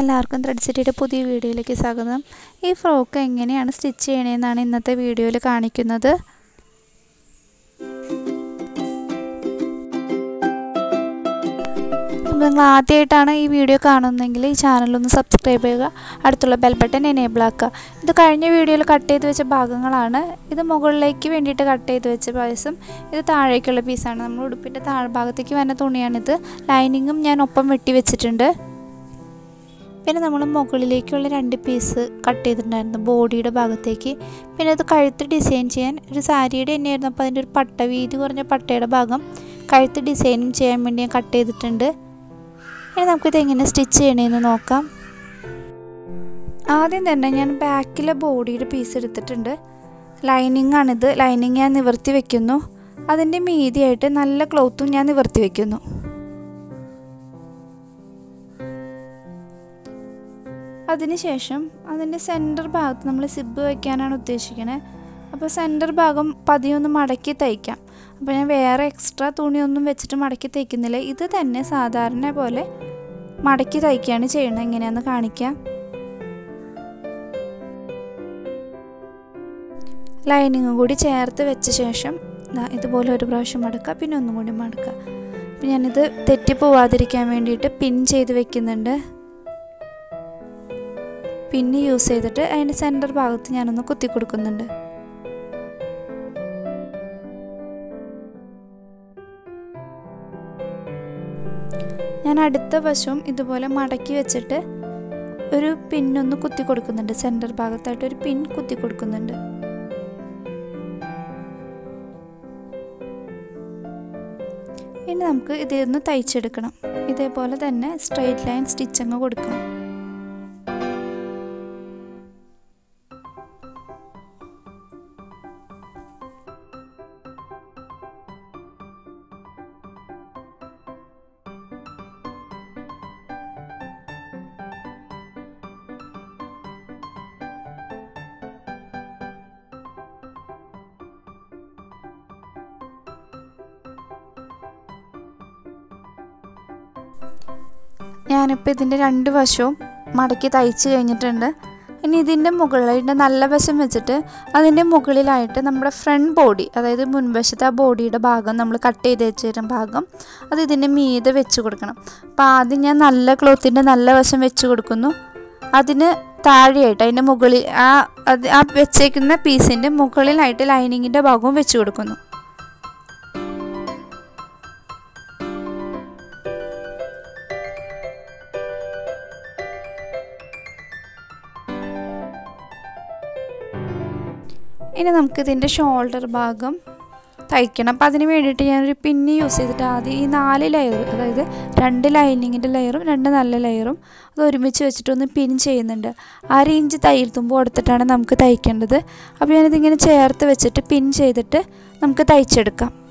എല്ലാവർക്കും ത്രെഡ് സിറ്റിയുടെ പുതിയ വീഡിയോയിലേക്ക് സ്വാഗതം. ഈ ഫ്രോക്ക് എങ്ങനെയാണ് സ്റ്റിച്ച് ചെയ്യണമെന്നാണ് ഇന്നത്തെ വീഡിയോയിൽ കാണിക്കുന്നത്. അപ്പോൾ നിങ്ങൾ ആദ്യമായിട്ടാണ് ഈ വീഡിയോ കാണുന്നതെങ്കിൽ ഈ ചാനലൊന്ന് സബ്സ്ക്രൈബ് ചെയ്യുക അടുത്തുള്ള ബെൽ ബട്ടൺ എനേബിൾ ആക്കുക. ഇത് കഴിഞ്ഞ വീഡിയോയിൽ കട്ട് ചെയ്ത് വെച്ച ഭാഗങ്ങളാണ്. ഇത് മുകളിലേക്ക് വേണ്ടിയിട്ട് കട്ട് ചെയ്ത് വെച്ച പീസും ഇത് താഴേക്കുള്ള പീസാണ് നമ്മൾ ഉടുപ്പിന്റെ താഴ്ഭാഗത്തേക്ക് വരുന്ന തുണിയാണിത്. ലൈനിങ്ങും ഞാൻ ഒപ്പം വെട്ടി വെച്ചിട്ടുണ്ട്. പിന്നെ നമ്മൾ മുകളിലേക്കുള്ള രണ്ട് പീസ് കട്ട് ചെയ്തിട്ടുണ്ടായിരുന്നു. ബോഡിയുടെ ഭാഗത്തേക്ക്. പിന്നെ അത് കഴുത്ത് ഡിസൈൻ ചെയ്യാൻ ഒരു സാരിയുടെ തന്നെയായിരുന്നു. അപ്പോൾ അതിന്റെ ഒരു പട്ട വീതി കുറഞ്ഞ പട്ടയുടെ ഭാഗം കഴുത്ത് ഡിസൈനും ചെയ്യാൻ വേണ്ടി ഞാൻ കട്ട് ചെയ്തിട്ടുണ്ട്. ഇനി നമുക്കിത് എങ്ങനെ സ്റ്റിച്ച് ചെയ്യണമെന്ന് നോക്കാം. ആദ്യം തന്നെ ഞാൻ ബാക്കിലെ ബോഡിയുടെ പീസ് എടുത്തിട്ടുണ്ട്. ലൈനിങ് ആണിത്. ലൈനിങ് ഞാൻ നിവർത്തി വെക്കുന്നു. അതിന്റെ മീതിയായിട്ട് നല്ല ക്ലോത്തും ഞാൻ നിവർത്തി വെക്കുന്നു. അതിനുശേഷം അതിന്റെ സെന്റർ ഭാഗത്ത് നമ്മൾ സിബ് വയ്ക്കാനാണ് ഉദ്ദേശിക്കുന്നത് അപ്പോൾ സെന്റർ ഭാഗം പതിയൊന്ന് മടക്കി തയ്ക്കാം. അപ്പോൾ ഞാൻ വേറെ എക്സ്ട്രാ തുണിയൊന്നും വെച്ചിട്ട് മടക്കി തയ്ക്കുന്നില്ല. ഇത് തന്നെ സാധാരണ പോലെ മടക്കി തയ്ക്കുകയാണ് ചെയ്യുന്നത്. എങ്ങനെയാണെന്ന് കാണിക്കാം. ലൈനിങ്ങും കൂടി ചേർത്ത് വെച്ച ശേഷം ഇതുപോലെ ഒരു പ്രാവശ്യം മടക്കുക. പിന്നെ ഒന്നും കൂടി മടക്കുക. അപ്പം ഞാനിത് തെറ്റിപ്പോവാതിരിക്കാൻ വേണ്ടിയിട്ട് പിൻ ചെയ്ത് വെക്കുന്നുണ്ട്. പിന്ന് യൂസ് ചെയ്തിട്ട് അതിന്റെ സെന്റർ ഭാഗത്ത് ഞാനൊന്ന് കുത്തി കൊടുക്കുന്നുണ്ട്. ഞാൻ അടുത്ത വശവും ഇതുപോലെ മടക്കി വെച്ചിട്ട് ഒരു പിന്നൊന്ന് കുത്തി കൊടുക്കുന്നുണ്ട്. സെന്റർ ഭാഗത്തായിട്ട് ഒരു പിൻ കുത്തി കൊടുക്കുന്നുണ്ട്. ഇനി നമുക്ക് ഇതിൽ നിന്ന് തയ്ച്ചെടുക്കണം. ഇതേപോലെ തന്നെ സ്ട്രെയിറ്റ് ലൈൻ സ്റ്റിച്ചങ്ങ് കൊടുക്കണം ഞാനിപ്പോൾ ഇതിന്റെ രണ്ട് വശവും മടക്കി തയ്ച്ച് കഴിഞ്ഞിട്ടുണ്ട്. ഇനി ഇതിന്റെ മുകളിലായിട്ട് നല്ല വശം വെച്ചിട്ട് അതിന്റെ മുകളിലായിട്ട് നമ്മുടെ ഫ്രണ്ട് ബോഡി അതായത് മുൻവശത്തെ ആ ബോഡിയുടെ ഭാഗം നമ്മൾ കട്ട് ചെയ്ത് വെച്ചിരുന്ന ഭാഗം അത് ഇതിന്റെ മീതെ വെച്ച് കൊടുക്കണം. അപ്പോൾ ആദ്യം ഞാൻ നല്ല ക്ലോത്തിന്റെ നല്ല വശം വെച്ച് കൊടുക്കുന്നു. അതിന് താഴെയായിട്ട് അതിന്റെ മുകളിൽ ആ അത് ആ വെച്ചേക്കുന്ന പീസിന്റെ മുകളിലായിട്ട് ലൈനിങ്ങിന്റെ ഭാഗവും വെച്ച് കൊടുക്കുന്നു. ഇനി നമുക്ക് നമുക്കിതിന്റെ ഷോൾഡർ ഭാഗം തയ്ക്കണം. അപ്പോൾ അതിന് വേണ്ടിയിട്ട് ഞാനൊരു പിന്ന് യൂസ് ചെയ്തിട്ട് ആദ്യം ഈ നാല് ലെയർ അതായത് രണ്ട് ലൈനിങ്ങിന്റെ ലെയറും രണ്ട് നല്ല ലെയറും അത് ഒരുമിച്ച് വെച്ചിട്ടൊന്ന് പിൻ ചെയ്യുന്നുണ്ട്. അര ഇഞ്ച് തയ്യൽത്തുമ്പോൾ കൊടുത്തിട്ടാണ് നമുക്ക് തയ്ക്കേണ്ടത്. അപ്പോൾ ഞാനിതിങ്ങനെ ചേർത്ത് വെച്ചിട്ട് പിൻ ചെയ്തിട്ട് നമുക്ക് തയ്ച്ചെടുക്കാം.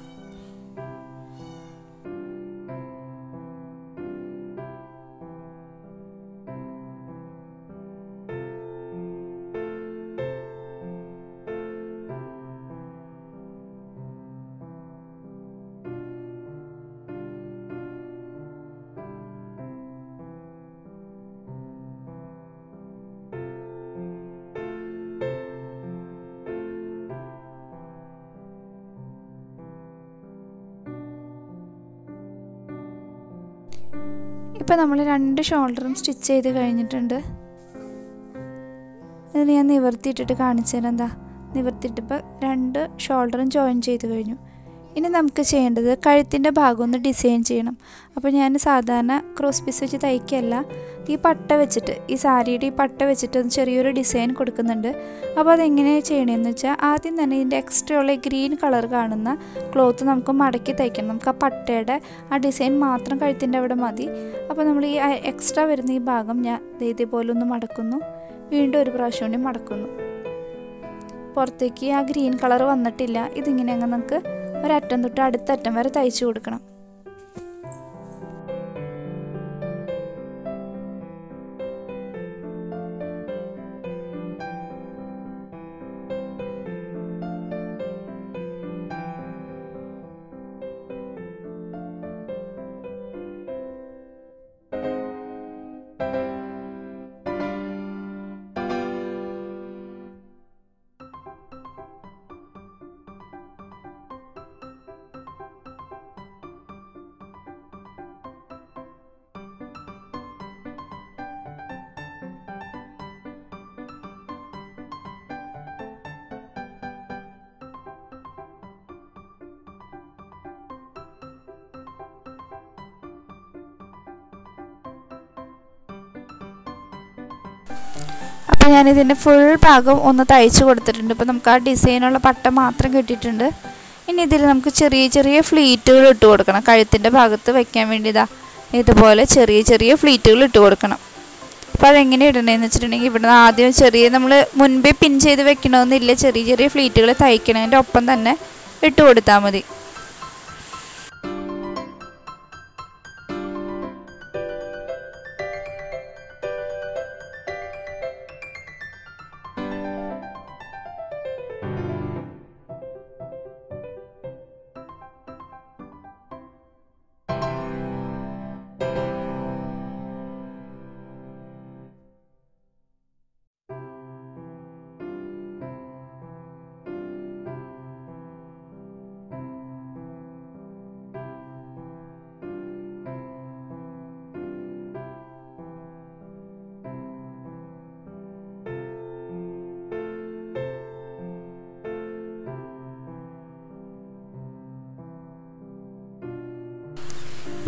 ഇപ്പോൾ നമ്മൾ രണ്ട് ഷോൾഡറും സ്റ്റിച്ച് ചെയ്ത് കഴിഞ്ഞിട്ടുണ്ട്. ഇതിന് ഞാൻ നിവർത്തിയിട്ടിട്ട് കാണിച്ചു തരാം എന്താ നിവർത്തിയിട്ടിപ്പോൾ രണ്ട് ഷോൾഡറും ജോയിൻ ചെയ്ത് കഴിഞ്ഞു. ഇനി നമുക്ക് ചെയ്യേണ്ടത് കഴുത്തിന്റെ ഭാഗം ഒന്ന് ഡിസൈൻ ചെയ്യണം. അപ്പോൾ ഞാൻ സാധാരണ ക്രോസ് പീസ് വെച്ച് തയ്ക്കല്ല ഈ പട്ട വെച്ചിട്ട് ഈ സാരിയുടെ ഈ പട്ട വെച്ചിട്ട് ചെറിയൊരു ഡിസൈൻ കൊടുക്കുന്നുണ്ട്. അപ്പോൾ അതെങ്ങനെയാണ് ചെയ്യണമെന്ന് വെച്ചാൽ ആദ്യം തന്നെ ഇതിന്റെ എക്സ്ട്രാ ഉള്ള ഗ്രീൻ കളർ കാണുന്ന ക്ലോത്ത് നമുക്ക് മടക്കി തയ്ക്കണം. നമുക്ക് ആ പട്ടയുടെ ആ ഡിസൈൻ മാത്രം കഴുത്തിന്റെ അവിടെ മതി. അപ്പോൾ നമ്മൾ ഈ എക്സ്ട്രാ വരുന്ന ഈ ഭാഗം ഞാൻ ഇതേപോലെ ഒന്ന് മടക്കുന്നു. വീണ്ടും ഒരു പ്രാവശ്യം കൂടി മടക്കുന്നു. പുറത്തേക്ക് ആ ഗ്രീൻ കളർ വന്നിട്ടില്ല. ഇതിങ്ങനെ അങ്ങ് നമുക്ക് ഒരറ്റം തൊട്ട് അടുത്തറ്റം വരെ തയ്ച്ചു കൊടുക്കണം. അപ്പോൾ ഞാൻ ഇതിന്റെ ഫുൾ ഭാഗം ഒന്ന് തയ്ച്ച് കൊടുത്തിട്ടുണ്ട്. ഇപ്പോൾ നമുക്ക് ആ ഡിസൈനുള്ള പട്ട മാത്രം കിട്ടിയിട്ടുണ്ട്. ഇനി ഇതിൽ നമുക്ക് ചെറിയ ചെറിയ ഫ്ലീറ്റുകൾ ഇട്ട് കൊടുക്കണം. കഴുത്തിന്റെ ഭാഗത്ത് വയ്ക്കാൻ വേണ്ടി ഇതാ ഇതുപോലെ ചെറിയ ചെറിയ ഫ്ലീറ്റുകൾ ഇട്ട് കൊടുക്കണം. അപ്പോൾ അതെങ്ങനെ ഇടണേന്ന് വെച്ചിട്ടുണ്ടെങ്കിൽ ഇവിടെ ആദ്യം ചെറിയ നമ്മൾ മുൻപേ പിൻ ചെയ്ത് വെക്കണമെന്നില്ല. ചെറിയ ചെറിയ ഫ്ലീറ്റുകൾ തയ്ക്കണതിന്റെ ഒപ്പം തന്നെ ഇട്ട് കൊടുത്താൽ മതി.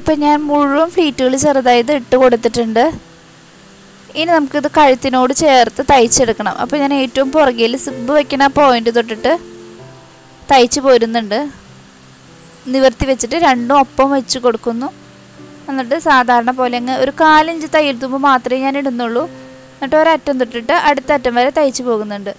ഇപ്പം ഞാൻ മുഴുവൻ ഫ്ലീറ്റുകൾ ചെറുതായത് ഇട്ട് കൊടുത്തിട്ടുണ്ട്. ഇനി നമുക്കിത് കഴുത്തിനോട് ചേർത്ത് തയ്ച്ചെടുക്കണം. അപ്പോൾ ഞാൻ ഏറ്റവും പുറകിൽ സിബ് വെക്കുന്ന പോയിന്റ് തൊട്ടിട്ട് തയ്ച്ച് പോരുന്നുണ്ട്. നിവർത്തി വെച്ചിട്ട് രണ്ടും ഒപ്പം വെച്ച് കൊടുക്കുന്നു. എന്നിട്ട് സാധാരണ പോലെ അങ്ങ് ഒരു കാലിഞ്ച് തയ്യെടുത്തുമ്പോൾ തുമ്പ് മാത്രമേ ഞാൻ ഇടുന്നുള്ളൂ. എന്നിട്ട് ഒരറ്റം തൊട്ടിട്ട് അടുത്ത അറ്റം വരെ തയ്ച്ച് പോകുന്നുണ്ട്.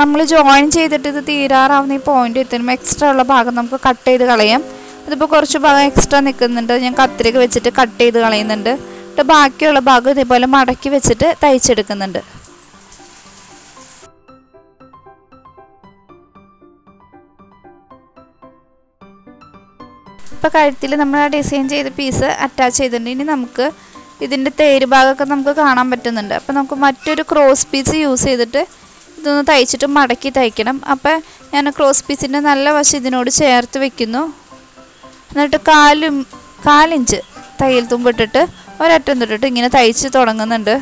നമ്മൾ ജോയിൻ ചെയ്തിട്ട് ഇത് തീരാറാവുന്ന ഈ പോയിന്റ് എത്തുമ്പോൾ എക്സ്ട്രാ ഉള്ള ഭാഗം നമുക്ക് കട്ട് ചെയ്ത് കളയാം. ഇതിപ്പോൾ കുറച്ച് ഭാഗം എക്സ്ട്രാ നിൽക്കുന്നുണ്ട് ഞാൻ കത്തിരിക്ക് വെച്ചിട്ട് കട്ട് ചെയ്ത് കളയുന്നുണ്ട്. എന്നിട്ട് ബാക്കിയുള്ള ഭാഗം ഇതേപോലെ മടക്കി വെച്ചിട്ട് തയ്ച്ചെടുക്കുന്നുണ്ട്. ഇപ്പോൾ കഴുത്തിൽ നമ്മൾ ആ ഡിസൈൻ ചെയ്ത പീസ് അറ്റാച്ച് ചെയ്തിട്ടുണ്ട്. ഇനി നമുക്ക് ഇതിന്റെ തേര് ഭാഗമൊക്കെ നമുക്ക് കാണാൻ പറ്റുന്നുണ്ട്. അപ്പോൾ നമുക്ക് മറ്റൊരു ക്രോസ് പീസ് യൂസ് ചെയ്തിട്ട് ഇതൊന്ന് തയ്ച്ചിട്ട് മടക്കി തയ്ക്കണം. അപ്പോൾ ഞാൻ ക്രോസ് പീസിന്റെ നല്ല വശം ഇതിനോട് ചേർത്ത് വെക്കുന്നു. എന്നിട്ട് കാലും കാലിഞ്ച് തയ്യൽ തുമ്പിട്ടിട്ട് ഒരറ്റം തൊട്ടിട്ട് ഇങ്ങനെ തയ്ച്ച് തുടങ്ങുന്നുണ്ട്.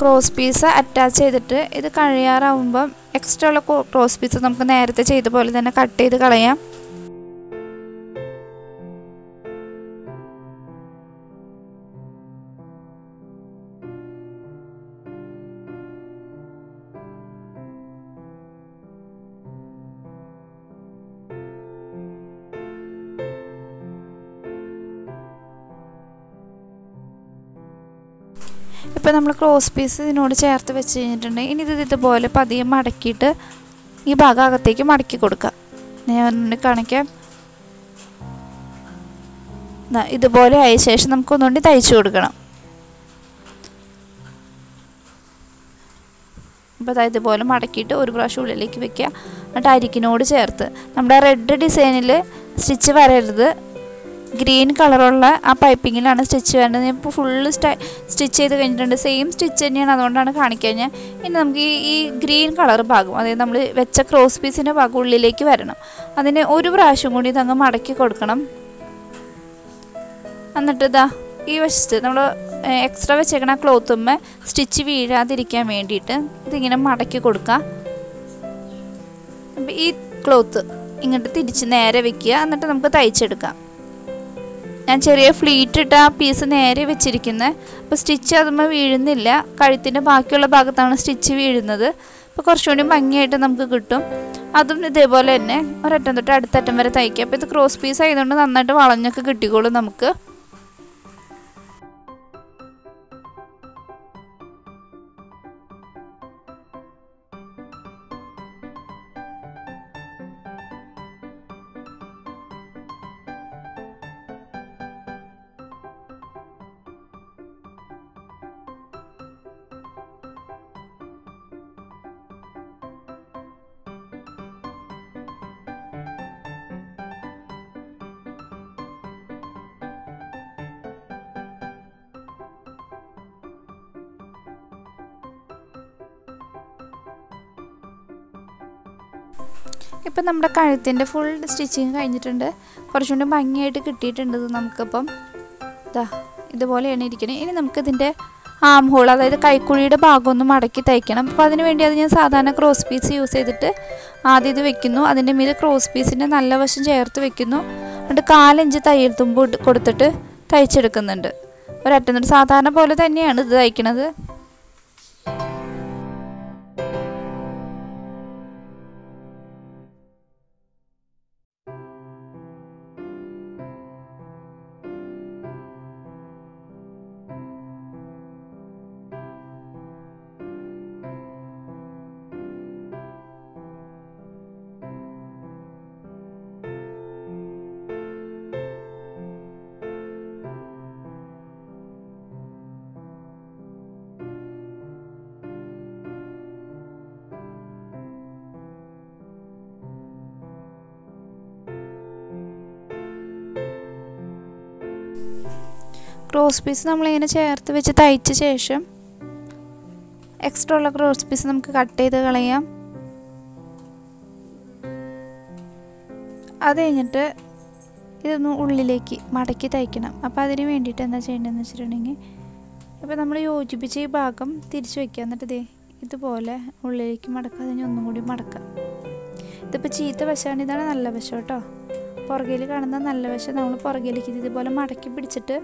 ക്രോസ് പീസ് അറ്റാച്ച് ചെയ്തിട്ട് ഇത് കഴിയാറാവുമ്പം എക്സ്ട്രാ ഉള്ള ക്രോസ് പീസ് നമുക്ക് നേരത്തെ ചെയ്ത പോലെ തന്നെ കട്ട് ചെയ്ത് കളയാം. ഇപ്പോൾ നമ്മൾ ക്ലോസ് പീസ് ഇതിനോട് ചേർത്ത് വെച്ച് കഴിഞ്ഞിട്ടുണ്ടെങ്കിൽ ഇനി ഇത് ഇതുപോലെ പതിയെ മടക്കിയിട്ട് ഈ ഭാഗം അകത്തേക്ക് മടക്കി കൊടുക്കുക. ഞാൻ കാണിക്കാം. ഇതുപോലെ ആയ ശേഷം നമുക്ക് ഒന്നുകൊണ്ട് തയ്ച്ചു കൊടുക്കണം. അപ്പോൾ അതായത് ഇതുപോലെ മടക്കിയിട്ട് ഒരു പ്രാവശ്യം ഉള്ളിലേക്ക് വെക്കുക. എന്നിട്ട് അരിക്കിനോട് ചേർത്ത്. നമ്മുടെ റെഡ് ഡിസൈനിൽ സ്റ്റിച്ച് വരരുത്. ഗ്രീൻ കളറുള്ള ആ പൈപ്പിങ്ങിലാണ് സ്റ്റിച്ച് വേണ്ടത്. ഇപ്പോൾ ഫുള്ള് സ്റ്റിച്ച് ചെയ്ത് കഴിഞ്ഞിട്ടുണ്ട്. സെയിം സ്റ്റിച്ച് തന്നെയാണ് അതുകൊണ്ടാണ് കാണിക്കാൻ ഞാൻ ഇനി നമുക്ക് ഈ ഗ്രീൻ കളർ ഭാഗം അതായത് നമ്മൾ വെച്ച ക്രോസ് പീസിന്റെ ഭാഗം ഉള്ളിലേക്ക് വരണം. അതിന് ഒരു പ്രാവശ്യം കൂടി ഇതങ്ങ് മടക്കി കൊടുക്കണം. എന്നിട്ട് ഇതാ ഈ വശത്ത് നമ്മൾ എക്സ്ട്രാ വെച്ചേക്കണ ക്ലോത്തുമ്മ സ്റ്റിച്ച് വീഴാതിരിക്കാൻ വേണ്ടിയിട്ട് ഇതിങ്ങനെ മടക്കി കൊടുക്കുക അപ്പം ഈ ക്ലോത്ത് ഇങ്ങോട്ട് തിരിച്ച് നേരെ വെക്കുക. എന്നിട്ട് നമുക്ക് തയ്ച്ചെടുക്കാം. ഞാൻ ചെറിയ ഫ്ലീറ്റ് ഇട്ട ആ പീസ് നേരെ വെച്ചിരിക്കുന്നത് അപ്പോൾ സ്റ്റിച്ച് അതുമ്പോൾ വീഴുന്നില്ല. കഴുത്തിന്റെ ബാക്കിയുള്ള ഭാഗത്താണ് സ്റ്റിച്ച് വീഴുന്നത്. അപ്പോൾ കുറച്ചുകൂടി ഭംഗിയായിട്ട് നമുക്ക് കിട്ടും. അതും ഇതേപോലെ തന്നെ ഒരറ്റം തൊട്ട് അടുത്തറ്റം വരെ തയ്ക്കുക അപ്പോൾ ഇത് ക്രോസ് പീസ് ആയതുകൊണ്ട് നന്നായിട്ട് വളഞ്ഞൊക്കെ കിട്ടിക്കോളും നമുക്ക്. ഇപ്പം നമ്മുടെ കഴുത്തിന്റെ ഫുൾ സ്റ്റിച്ചിങ് കഴിഞ്ഞിട്ടുണ്ട്. കുറച്ചുകൂടി ഭംഗിയായിട്ട് കിട്ടിയിട്ടുണ്ട് ഇത് നമുക്കിപ്പം. ഇതാ ഇതുപോലെയാണ് ഇരിക്കുന്നത് ഇനി നമുക്കിതിന്റെ ആം ഹോൾ അതായത് കൈക്കുഴിയുടെ ഭാഗം ഒന്ന് മടക്കി തയ്ക്കണം. അപ്പോൾ അതിന് വേണ്ടി അത് ഞാൻ സാധാരണ ക്രോസ് പീസ് യൂസ് ചെയ്തിട്ട് ആദ്യം ഇത് വെക്കുന്നു. അതിന്റെ മീത് ക്രോസ് പീസിന്റെ നല്ല വശം ചേർത്ത് വെക്കുന്നു. എന്നിട്ട് കാലഞ്ച് തയ്യൽ തുമ്പ് കൊടുത്തിട്ട് തയ്ച്ചെടുക്കുന്നുണ്ട്. ഒരറ്റം സാധാരണ പോലെ തന്നെയാണ് ഇത് തയ്ക്കണത്. ക്രോസ് പീസ് നമ്മളിങ്ങനെ ചേർത്ത് വെച്ച് തയ്ച്ച ശേഷം എക്സ്ട്രാ ഉള്ള ക്രോസ് പീസ് നമുക്ക് കട്ട് ചെയ്ത് കളയാം. അത് കഴിഞ്ഞിട്ട് ഇതൊന്ന് ഉള്ളിലേക്ക് മടക്കി തയ്ക്കണം. അപ്പോൾ അതിന് വേണ്ടിയിട്ട് എന്താ ചെയ്യേണ്ടതെന്ന് വെച്ചിട്ടുണ്ടെങ്കിൽ അപ്പോൾ നമ്മൾ യോജിപ്പിച്ച ഈ ഭാഗം തിരിച്ചു വയ്ക്കുക എന്നിട്ട് ഇതേ ഇതുപോലെ ഉള്ളിലേക്ക് മടക്കുക. അതിന് ഒന്നും കൂടി മടക്കാം ഇതിപ്പോൾ ചീത്ത വശമാണ്. ഇതാണ് നല്ല വശം കേട്ടോ. പുറകിൽ കാണുന്ന നല്ല വശം നമ്മൾ പുറകിലേക്ക് ഇത് ഇതുപോലെ മടക്കി പിടിച്ചിട്ട്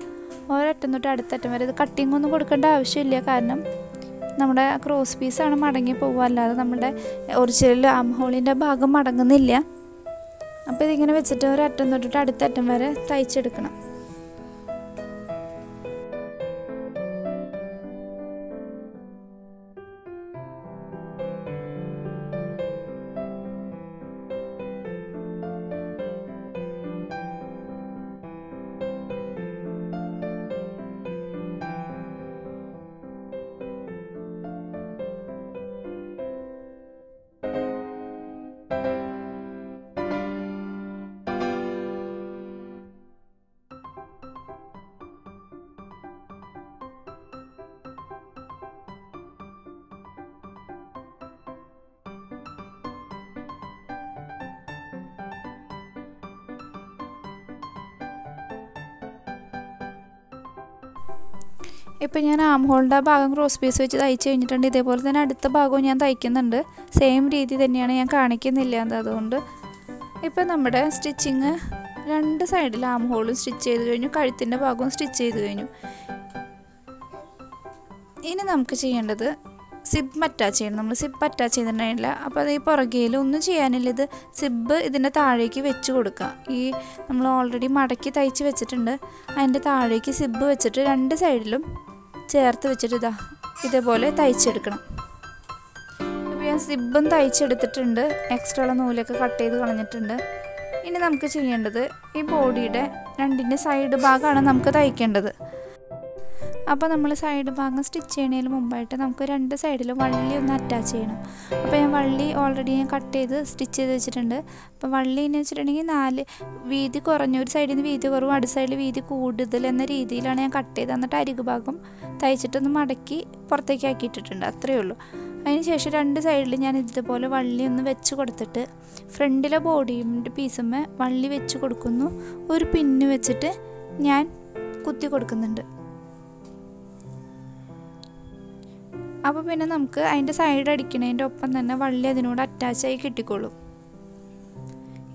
ഒരറ്റം തൊട്ട് അടുത്തറ്റം വരെ ഇത് കട്ടിങ് ഒന്നും കൊടുക്കേണ്ട ആവശ്യമില്ല. കാരണം നമ്മുടെ ക്രോസ് പീസാണ് മടങ്ങി പോകുക അല്ലാതെ നമ്മുടെ ഒറിജിനൽ ആം ഹോളിന്റെ ഭാഗം മടങ്ങുന്നില്ല. അപ്പോൾ ഇതിങ്ങനെ വെച്ചിട്ട് ഒരറ്റം തൊട്ടിട്ട് അടുത്തറ്റം വരെ തയ്ച്ചെടുക്കണം. ഇപ്പം ഞാൻ ആം ഹോളിന്റെ ആ ഭാഗം ക്രോസ് പീസ് വെച്ച് തയ്ച്ച് കഴിഞ്ഞിട്ടുണ്ട്. ഇതേപോലെ തന്നെ അടുത്ത ഭാഗവും ഞാൻ തയ്ക്കുന്നുണ്ട്. സെയിം രീതി തന്നെയാണ് ഞാൻ കാണിക്കുന്നില്ല അത് അതുകൊണ്ട്. ഇപ്പം നമ്മുടെ സ്റ്റിച്ചിങ് രണ്ട് സൈഡിൽ ആം ഹോളും സ്റ്റിച്ച് ചെയ്ത് കഴിഞ്ഞു. കഴുത്തിന്റെ ഭാഗവും സ്റ്റിച്ച് ചെയ്ത് കഴിഞ്ഞു. ഇനി നമുക്ക് ചെയ്യേണ്ടത് സിബ് അറ്റാച്ച് ചെയ്യണം. നമ്മൾ സിബ് അറ്റാച്ച് ചെയ്തിട്ടുണ്ടായില്ല. അപ്പോൾ അത് ഈ പുറകയിൽ ഒന്നും ചെയ്യാനില്ല. ഇത് സിബ് ഇതിന്റെ താഴേക്ക് വെച്ച് കൊടുക്കുക. ഈ നമ്മൾ ഓൾറെഡി മടക്കി തയ്ച്ച് വെച്ചിട്ടുണ്ട്. അതിന്റെ താഴേക്ക് സിബ് വെച്ചിട്ട് രണ്ട് സൈഡിലും ചേർത്ത് വെച്ചിട്ട് ഇതാ ഇതേപോലെ തയ്ച്ചെടുക്കണം. അപ്പോൾ ഞാൻ സിബും തയ്ച്ചെടുത്തിട്ടുണ്ട്. എക്സ്ട്രാ ഉള്ള നൂലൊക്കെ കട്ട് ചെയ്ത് കളഞ്ഞിട്ടുണ്ട്. ഇനി നമുക്ക് ചെയ്യേണ്ടത് ഈ ബോഡിയുടെ രണ്ടിന്റെ സൈഡ് ഭാഗമാണ് നമുക്ക് തയ്ക്കേണ്ടത്. അപ്പോൾ നമ്മൾ സൈഡ് ഭാഗം സ്റ്റിച്ച് ചെയ്യുന്നതിന് മുമ്പായിട്ട് നമുക്ക് രണ്ട് സൈഡിലും വള്ളി ഒന്ന് അറ്റാച്ച് ചെയ്യണം. അപ്പോൾ ഞാൻ വള്ളി ഓൾറെഡി ഞാൻ കട്ട് ചെയ്ത് സ്റ്റിച്ച് ചെയ്ത് വെച്ചിട്ടുണ്ട്. അപ്പോൾ വള്ളി എന്ന് വെച്ചിട്ടുണ്ടെങ്കിൽ നാല് വീതി കുറഞ്ഞ ഒരു സൈഡിൽ നിന്ന് വീതി കുറവും അടുത്ത സൈഡിൽ വീതി കൂടുതൽ എന്ന രീതിയിലാണ് ഞാൻ കട്ട് ചെയ്ത് എന്നിട്ട് അരികു ഭാഗം തയ്ച്ചിട്ടൊന്ന് മടക്കി പുറത്തേക്ക് ആക്കിയിട്ടിട്ടുണ്ട്. അത്രയേ ഉള്ളൂ. അതിന് ശേഷം രണ്ട് സൈഡിൽ ഞാൻ ഇതുപോലെ വള്ളി ഒന്ന് വെച്ച് കൊടുത്തിട്ട് ഫ്രണ്ടിലെ ബോഡിയുടെ പീസുമ്മേ വള്ളി വെച്ച് കൊടുക്കുന്നു. ഒരു പിന്ന് വെച്ചിട്ട് ഞാൻ കുത്തി കൊടുക്കുന്നുണ്ട്. അപ്പോൾ പിന്നെ നമുക്ക് അതിന്റെ സൈഡ് അടിക്കണതിന്റെ ഒപ്പം തന്നെ വള്ളി അതിനോട് അറ്റാച്ചായി കിട്ടിക്കോളും.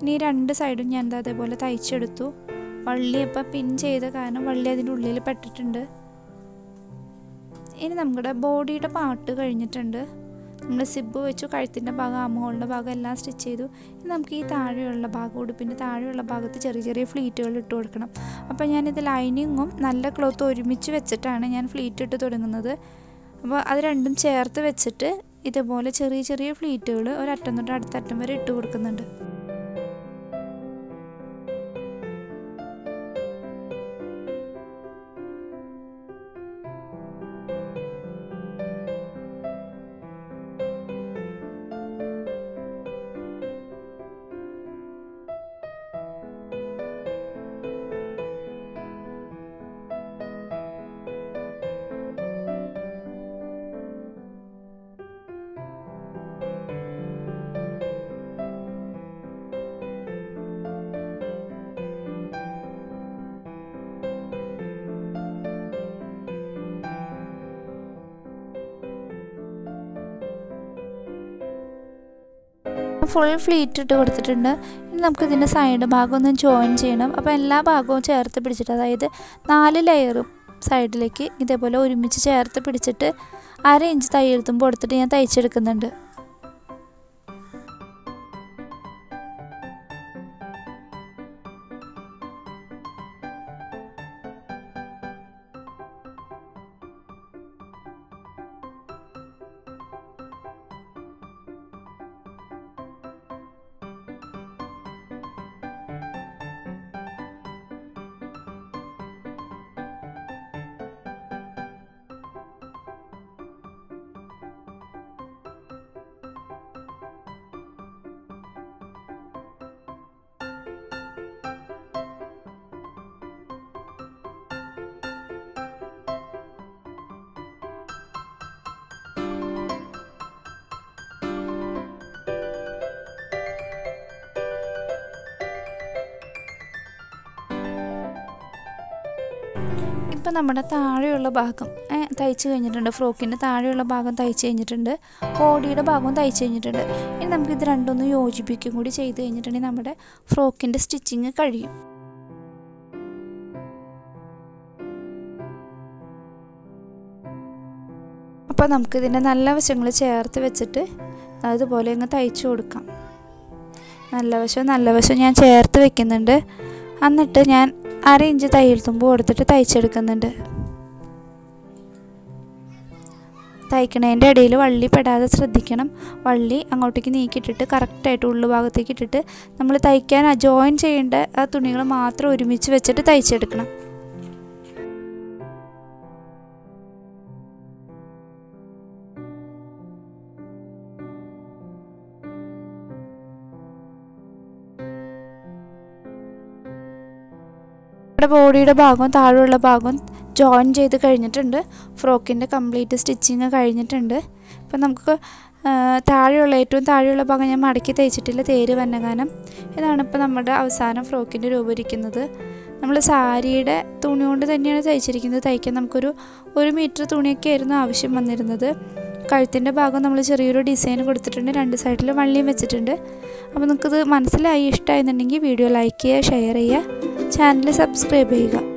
ഇനി രണ്ട് സൈഡും ഞാൻ അതേപോലെ തയ്ച്ചെടുത്തു. വള്ളി ഇപ്പം പിൻ ചെയ്ത കാരണം വള്ളി അതിന്റെ ഉള്ളിൽ പെട്ടിട്ടുണ്ട്. ഇനി നമ്മുടെ ബോഡിയുടെ പാർട്ട് കഴിഞ്ഞിട്ടുണ്ട്. നമ്മൾ സിബ് വെച്ചു കഴുത്തിന്റെ ഭാഗം അമ്മകളുടെ ഭാഗം എല്ലാം സ്റ്റിച്ച് ചെയ്തു. ഇനി നമുക്ക് ഈ താഴെയുള്ള ഭാഗം ഉടുപ്പിന്റെ താഴെയുള്ള ഭാഗത്ത് ചെറിയ ചെറിയ ഫ്ലീറ്റുകൾ ഇട്ട് കൊടുക്കണം. അപ്പോൾ ഞാനിത് ലൈനിങ്ങും നല്ല ക്ലോത്ത് ഒരുമിച്ച് വെച്ചിട്ടാണ് ഞാൻ ഫ്ലീറ്റ് ഇട്ട് തുടങ്ങുന്നത്. അപ്പോൾ അത് രണ്ടും ചേർത്ത് വെച്ചിട്ട് ഇതുപോലെ ചെറിയ ചെറിയ ഫ്ലീറ്റുകൾ ഒരറ്റം തൊട്ട് അടുത്ത അറ്റം വരെ ഇട്ട് കൊടുക്കുന്നുണ്ട്. ഫുൾ ഫ്ലീറ്റ് ഇട്ട് കൊടുത്തിട്ടുണ്ട്. ഇനി നമുക്ക് ഇതിന്റെ സൈഡ് ഭാഗം ഒന്ന് ജോയിൻ ചെയ്യണം. അപ്പോൾ എല്ലാ ഭാഗവും ചേർത്ത് പിടിച്ചിട്ട് അതായത് നാല് ലെയറും സൈഡിലേക്ക് ഇതേപോലെ ഒരുമിച്ച് ചേർത്ത് പിടിച്ചിട്ട് അര ഇഞ്ച് തയ്യെഴുത്തുമ്പോൾ കൊടുത്തിട്ട് ഞാൻ തയ്ച്ചെടുക്കുന്നുണ്ട്. ഇപ്പം നമ്മുടെ താഴെയുള്ള ഭാഗം തയ്ച്ച് കഴിഞ്ഞിട്ടുണ്ട്. ഫ്രോക്കിന്റെ താഴെയുള്ള ഭാഗം തയ്ച്ച് കഴിഞ്ഞിട്ടുണ്ട്. ബോഡിയുടെ ഭാഗവും തയ്ച്ച് കഴിഞ്ഞിട്ടുണ്ട്. ഇനി നമുക്ക് നമുക്കിത് രണ്ടൊന്നും യോജിപ്പിക്കും കൂടി ചെയ്ത് കഴിഞ്ഞിട്ടുണ്ടെങ്കിൽ നമ്മുടെ ഫ്രോക്കിന്റെ സ്റ്റിച്ചിങ് കഴിയും. അപ്പോൾ നമുക്കിതിന്റെ നല്ല വശങ്ങൾ ചേർത്ത് വെച്ചിട്ട് അതുപോലെ അങ്ങ് തയ്ച്ചു കൊടുക്കാം. നല്ല വശം നല്ല വശം ഞാൻ ചേർത്ത് വെക്കുന്നുണ്ട്. എന്നിട്ട് ഞാൻ അര ഇഞ്ച് തയ്യൽ തുമ്പ് കൊടുത്തിട്ട് തയ്ച്ചെടുക്കുന്നുണ്ട്. തയ്ക്കണതിന്റെ ഇടയിൽ വള്ളി പെടാതെ ശ്രദ്ധിക്കണം. വള്ളി അങ്ങോട്ടേക്ക് നീക്കിയിട്ടിട്ട് കറക്റ്റായിട്ട് ഉള്ളു ഭാഗത്തേക്ക് ഇട്ടിട്ട് നമ്മൾ തയ്ക്കാൻ ജോയിൻ ചെയ്യേണ്ട ആ തുണികൾ മാത്രം ഒരുമിച്ച് വെച്ചിട്ട് തയ്ച്ചെടുക്കണം. നമ്മുടെ ബോഡിയുടെ ഭാഗവും താഴെയുള്ള ഭാഗവും ജോയിൻ ചെയ്ത് കഴിഞ്ഞിട്ടുണ്ട്. ഫ്രോക്കിന്റെ കംപ്ലീറ്റ് സ്റ്റിച്ചിങ് കഴിഞ്ഞിട്ടുണ്ട്. ഇപ്പം നമുക്ക് താഴെയുള്ള ഏറ്റവും താഴെയുള്ള ഭാഗം ഞാൻ മടക്കി തയ്ച്ചിട്ടില്ല തേര് വന്നകാനം ഇതാണ് ഇപ്പോൾ നമ്മുടെ അവസാനം ഫ്രോക്കിന്റെ രൂപീകരിക്കുന്നത്. നമ്മൾ സാരിയുടെ തുണി കൊണ്ട് തന്നെയാണ് തയ്ച്ചിരിക്കുന്നത് തയ്ക്കാൻ നമുക്കൊരു ഒരു മീറ്റർ തുണിയൊക്കെ ആയിരുന്നു ആവശ്യം വന്നിരുന്നത്. കഴുത്തിന്റെ ഭാഗം നമ്മൾ ചെറിയൊരു ഡിസൈൻ കൊടുത്തിട്ടുണ്ട്. രണ്ട് സൈഡിൽ വള്ളിയും വെച്ചിട്ടുണ്ട്. അപ്പോൾ നിങ്ങൾക്കിത് മനസ്സിലായി ഇഷ്ടമായിരുന്നുണ്ടെങ്കിൽ വീഡിയോ ലൈക്ക് ചെയ്യുക ഷെയർ ചെയ്യുക. ചാനൽ സബ്സ്ക്രൈബ് ചെയ്യുക.